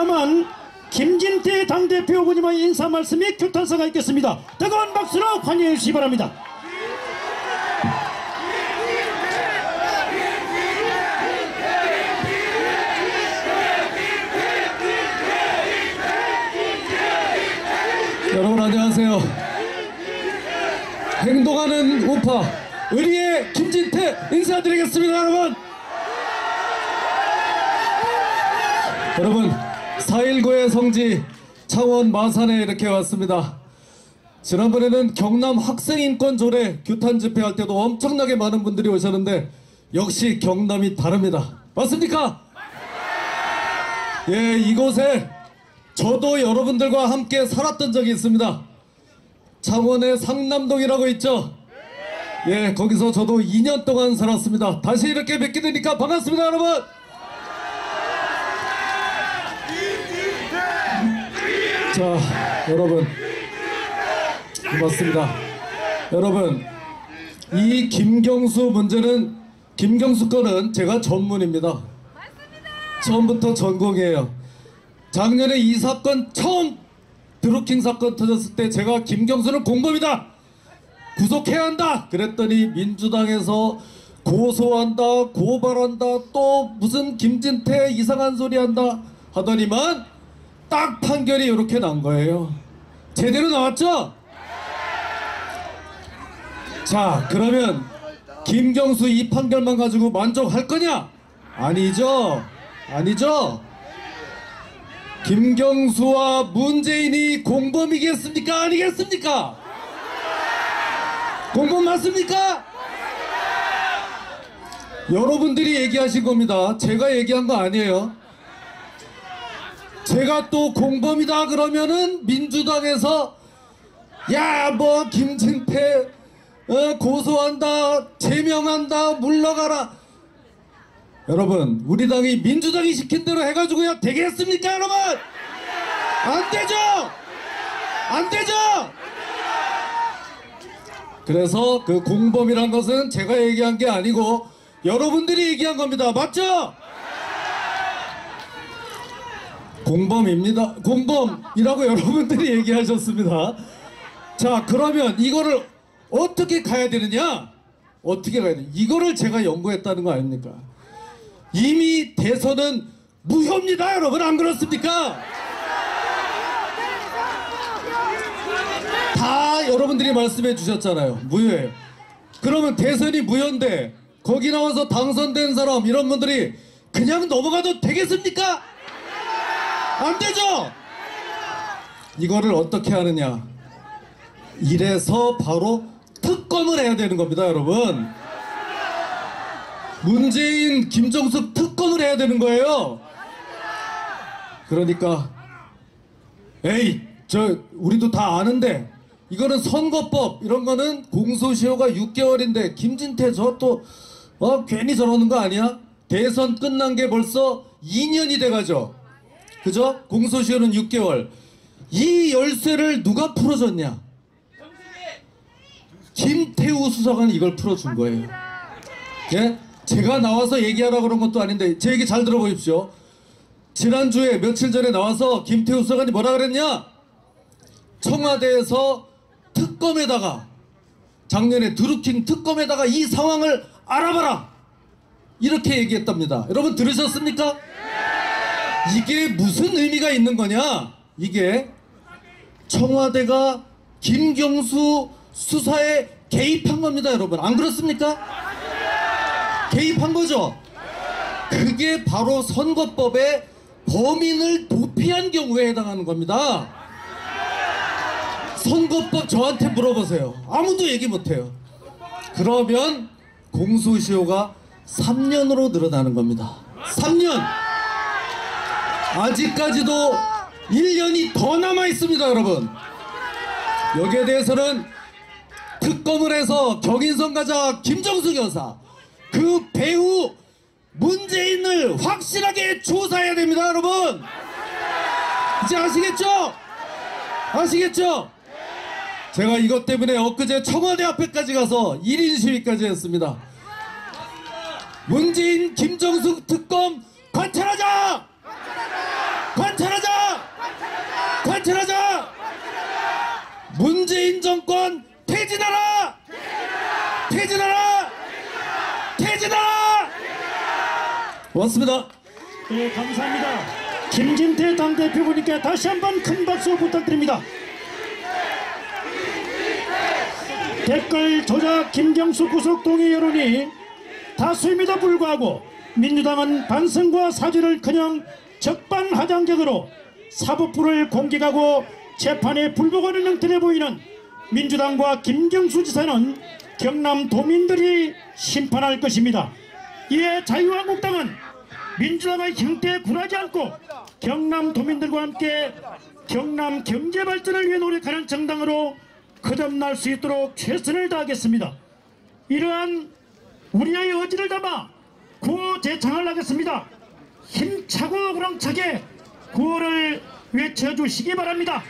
다음은 김진태 당대표 후보님의 인사 말씀에 규탄사가 있겠습니다. 뜨거운 박수로 환영해 주시기 바랍니다. 여러분 안녕하세요. 행동하는 우파 의리의 김진태 인사드리겠습니다, 여러분. 여러분 4.19의 성지 창원 마산에 이렇게 왔습니다. 지난번에는 경남 학생인권 조례 규탄 집회할 때도 엄청나게 많은 분들이 오셨는데 역시 경남이 다릅니다. 맞습니까? 예, 이곳에 저도 여러분들과 함께 살았던 적이 있습니다. 창원의 상남동이라고 있죠? 예, 거기서 저도 2년 동안 살았습니다. 다시 이렇게 뵙게 되니까 반갑습니다, 여러분! 자, 여러분. 고맙습니다. 여러분, 이 김경수 문제는, 김경수 건은 제가 전문입니다. 처음부터 전공이에요. 작년에 이 사건 처음 드루킹 사건 터졌을 때 제가 김경수는 공범이다 구속해야 한다 그랬더니 민주당에서 고소한다 고발한다 또 무슨 김진태 이상한 소리 한다 하더니만 딱 판결이 이렇게 난 거예요 제대로 나왔죠? 자 그러면 김경수 이 판결만 가지고 만족할 거냐? 아니죠 아니죠 김경수와 문재인이 공범이겠습니까? 아니겠습니까? 공범 맞습니까? 여러분들이 얘기하신 겁니다. 제가 얘기한 거 아니에요. 제가 또 공범이다 그러면은 민주당에서 야 뭐 김진태 어, 고소한다 제명한다 물러가라. 여러분 우리 당이 민주당이 시킨 대로 해가지고 야 되겠습니까 여러분? 안 되죠? 안 되죠? 그래서 그 공범이란 것은 제가 얘기한 게 아니고 여러분들이 얘기한 겁니다. 맞죠 공범입니다. 공범이라고 여러분들이 얘기하셨습니다. 자 그러면 이거를 어떻게 가야 되느냐? 어떻게 가야 돼 이거를 제가 연구했다는 거 아닙니까? 이미 대선은 무효입니다 여러분. 안 그렇습니까? 다 여러분들이 말씀해 주셨잖아요. 무효예요. 그러면 대선이 무효인데 거기 나와서 당선된 사람 이런 분들이 그냥 넘어가도 되겠습니까? 안 되죠? 이거를 어떻게 하느냐 이래서 바로 특검을 해야 되는 겁니다 여러분 문재인, 김정숙 특검을 해야 되는 거예요. 그러니까 에이 저 우리도 다 아는데 이거는 선거법 이런 거는 공소시효가 6개월인데 김진태 저 또 어, 괜히 저러는 거 아니야? 대선 끝난 게 벌써 2년이 돼가죠. 그죠? 공소시효는 6개월. 이 열쇠를 누가 풀어줬냐? 김태우 수사관이 이걸 풀어준 거예요. 예? 제가 나와서 얘기하라 그런 것도 아닌데 제 얘기 잘 들어보십시오. 지난주에 며칠 전에 나와서 김태우 수사관이 뭐라 그랬냐? 청와대에서 특검에다가 작년에 드루킹 특검에다가 이 상황을 알아봐라 이렇게 얘기했답니다. 여러분 들으셨습니까? 이게 무슨 의미가 있는 거냐? 이게 청와대가 김경수 수사에 개입한 겁니다, 여러분. 안 그렇습니까? 개입한 거죠. 그게 바로 선거법에 범인을 도피한 경우에 해당하는 겁니다. 선거법 저한테 물어보세요. 아무도 얘기 못해요. 그러면 공소시효가 3년으로 늘어나는 겁니다. 3년! 아직까지도 1년이 더 남아 있습니다, 여러분. 여기에 대해서는 특검을 해서 경인선 가자 김정숙 여사, 그 배우 문재인을 확실하게 조사해야 됩니다, 여러분. 이제 아시겠죠? 아시겠죠? 제가 이것 때문에 엊그제 청와대 앞에까지 가서 1인 시위까지 했습니다. 문재인 김정숙 특검 관찰하자! 관찰하자! 관찰하자! 문재인 정권 퇴진하라! 퇴진하라! 퇴진하라! 고맙습니다. 네, 감사합니다. 김진태 당대표분께 다시 한번 큰 박수 부탁드립니다. 댓글 조작 김경수 구속 동의 여론이 다수임에도 불구하고 민주당은 반성과 사죄를 그냥 적반하장적으로 사법부를 공격하고 재판에 불복하는 형태를 보이는 민주당과 김경수 지사는 경남 도민들이 심판할 것입니다. 이에 자유한국당은 민주당의 형태에 굴하지 않고 경남 도민들과 함께 경남 경제 발전을 위해 노력하는 정당으로 거듭날 수 있도록 최선을 다하겠습니다. 이러한 우리의 의지를 담아 구호 제창을 하겠습니다. 힘차고 우렁차게 구호를 외쳐주시기 바랍니다.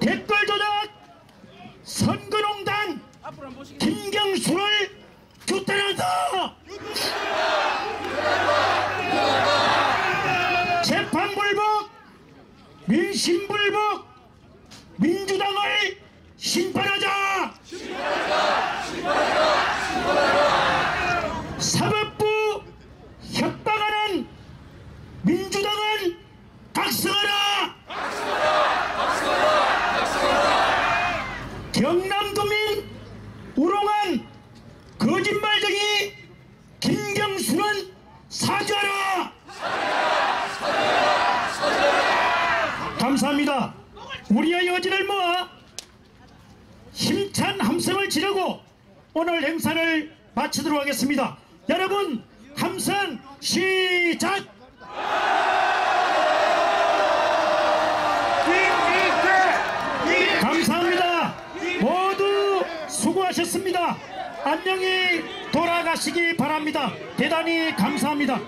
댓글 조작 선거농단 김경수를 규탄한다. 재판불복 민심불복 민주당을 심판하자 사법부 협박하는 민주당은 각성하라 경남도민 우롱한 거짓말쟁이 김경수는 사죄하라 감사합니다. 우리의 여지를 모아 힘찬 함성을 지르고 오늘 행사를 마치도록 하겠습니다. 여러분 함성 시작! 감사합니다. 모두 안녕히 돌아가시기 바랍니다. 대단히 감사합니다.